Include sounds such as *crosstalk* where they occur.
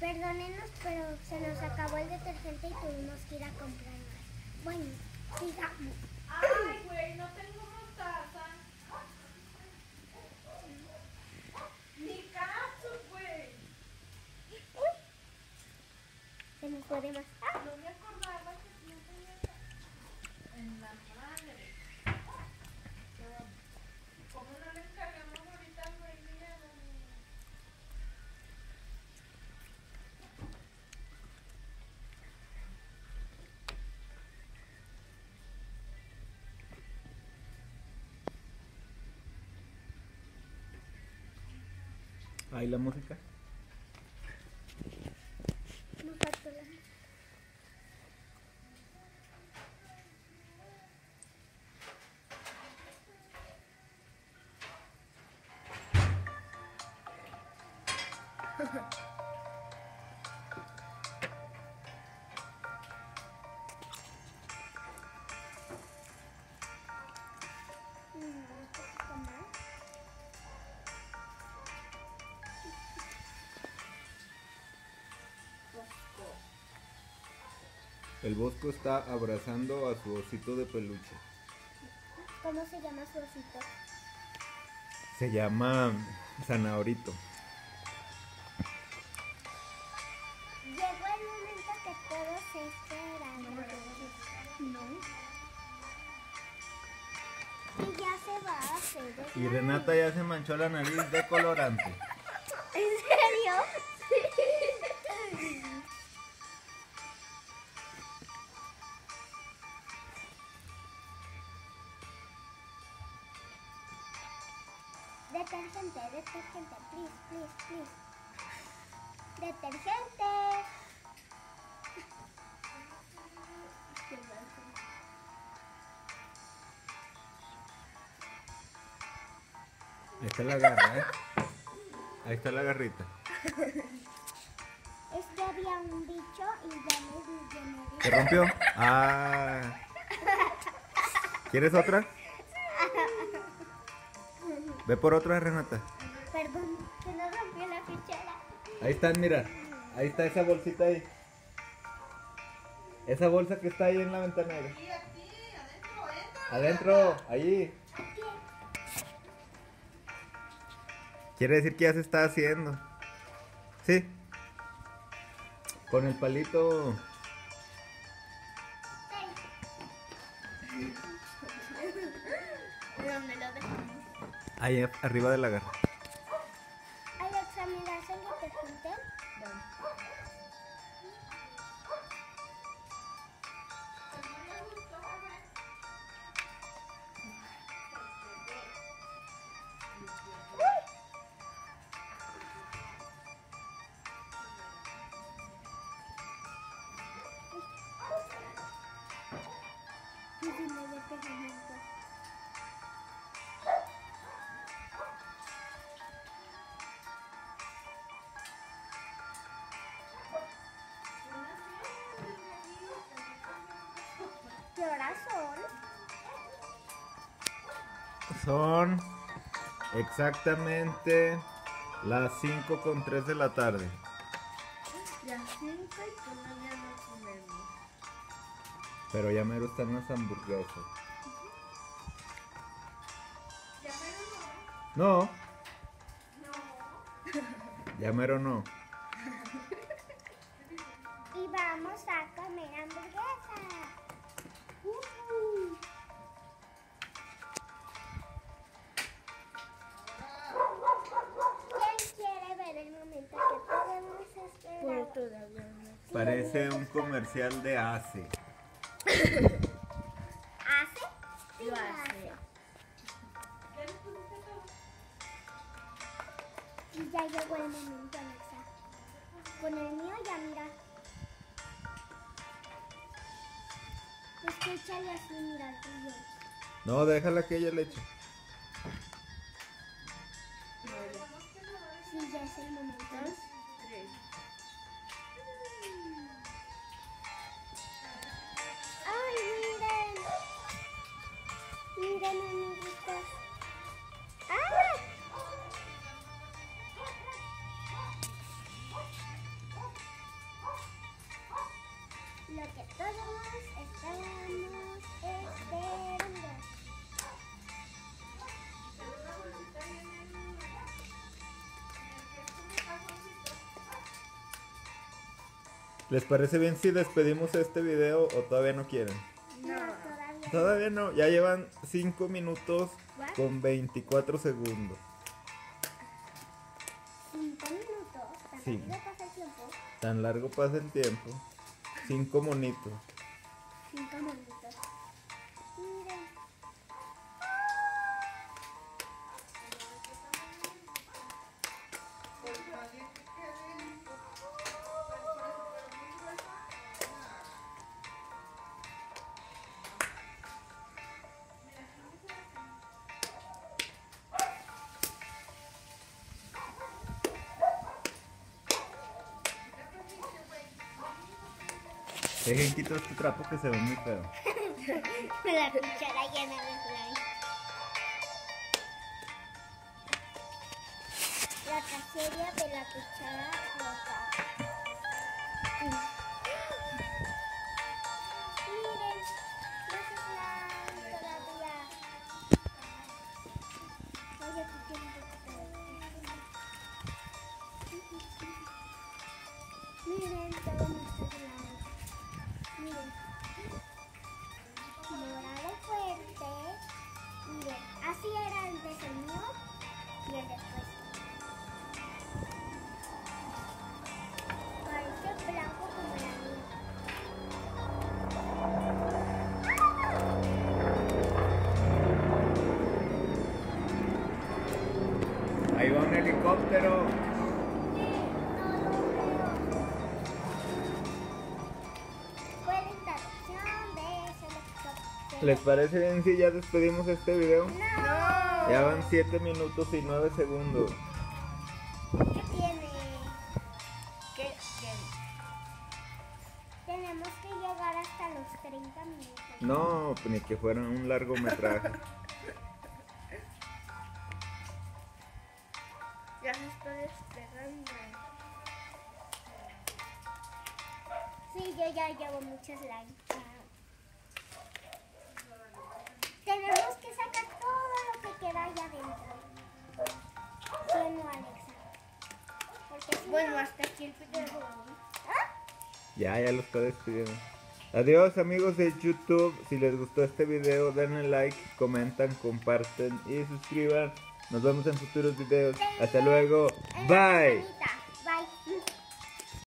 Perdónenos, pero se nos acabó el detergente y tuvimos que ir a comprar más. Bueno, sigamos. Ay, güey, no tengo mostaza. Ni caso, güey. Se nos fue de más. Ahí la música. El Bosco está abrazando a su osito de peluche. ¿Cómo se llama su osito? Se llama Zanahorito. Llegó el momento que todos se esperan. No. Y ya se va a hacer. Y Renata ya se manchó la nariz de colorante. Detergente, detergente, please, please, please. Detergente. Ahí está la garra, ¿eh? Ahí está la garrita. Es que había un bicho y ya me de... ¿Se rompió? Ah. ¿Quieres otra? Ve por otra, Renata. Perdón, se nos rompió la cuchara. Ahí están, mira. Ahí está esa bolsita ahí. Esa bolsa que está ahí en la ventana. mira. aquí, aquí, adentro, entra. Adentro, allí. Quiere decir que ya se está haciendo. Sí. Con el palito. ¿Dónde *laughs* lo dejamos? Ahí arriba de la garra. Alexa, ¿me das el detergente? Y dime son? Exactamente las 5 con 3 de la tarde. Ya cinco y todavía no comemos. Pero ya mero están las hamburguesas. Ya me lo No. *laughs* Ya mero no. *laughs* Y vamos a comer hamburguesa. Parece un comercial de ACE. ¿Hace? Sí, Lo lo hace. Y ya llegó el momento, Alexa. Con el mío ya mira. Escúchale así, mira el tuyo. No, déjala que ella le eche. Sí, ya es el momento. Es como cajoncito. ¿Les parece bien si despedimos este video o todavía no quieren? No, todavía. Todavía no, ya llevan 5 minutos What? con 24 segundos. Cinco minutos. ¿Tan Sí. rápido pasa el tiempo? Tan largo pasa el tiempo. 5 monitos. Cinco minutos. Dejen quito este trapo que se ve muy feo. *laughs* La cuchara llena de slime. La tragedia de la cuchara rota. Miren, no se todavía. Poquito de- Miren todo. Miren. Morado fuerte. Miren, así era el mío y el después. ¿Les parece bien si ya despedimos este video? No. Ya van 7 minutos y 9 segundos. ¿Qué tiene? ¿Qué? Tenemos que llegar hasta los 30 minutos. No, ni que fuera un largometraje. *laughs* Ya me estoy despegando. Sí, yo ya llevo muchos likes. Tenemos que sacar todo lo que queda Bueno, no- hasta aquí el video. ¿Ah? Ya, ya lo estoy despidiendo. Adiós amigos de YouTube. Si les gustó este video, denle like, comentan, comparten y suscriban. Nos vemos en futuros videos. Hasta luego. Bye.